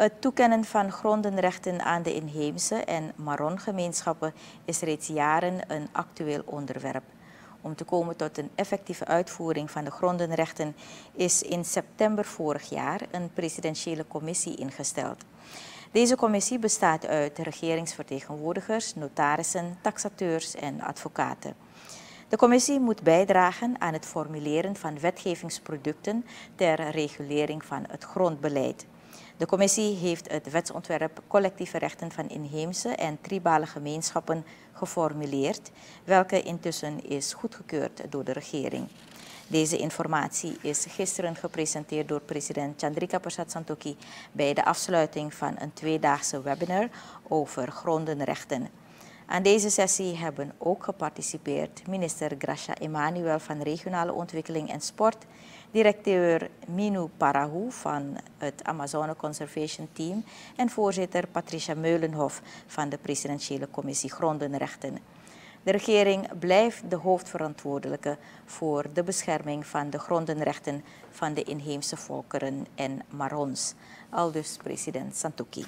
Het toekennen van grondenrechten aan de inheemse en Maron-gemeenschappen is reeds jaren een actueel onderwerp. Om te komen tot een effectieve uitvoering van de grondenrechten is in september vorig jaar een presidentiële commissie ingesteld. Deze commissie bestaat uit regeringsvertegenwoordigers, notarissen, taxateurs en advocaten. De commissie moet bijdragen aan het formuleren van wetgevingsproducten ter regulering van het grondbeleid. De commissie heeft het wetsontwerp collectieve rechten van inheemse en tribale gemeenschappen geformuleerd, welke intussen is goedgekeurd door de regering. Deze informatie is gisteren gepresenteerd door president Chandrika Persat Santokhi bij de afsluiting van een tweedaagse webinar over grondenrechten. Aan deze sessie hebben ook geparticipeerd minister Gracia Emanuel van Regionale Ontwikkeling en Sport, directeur Minu Parahu van het Amazone Conservation Team en voorzitter Patricia Meulenhof van de presidentiële commissie Grondenrechten. De regering blijft de hoofdverantwoordelijke voor de bescherming van de grondenrechten van de inheemse volkeren en Marons. Aldus president Santokhi.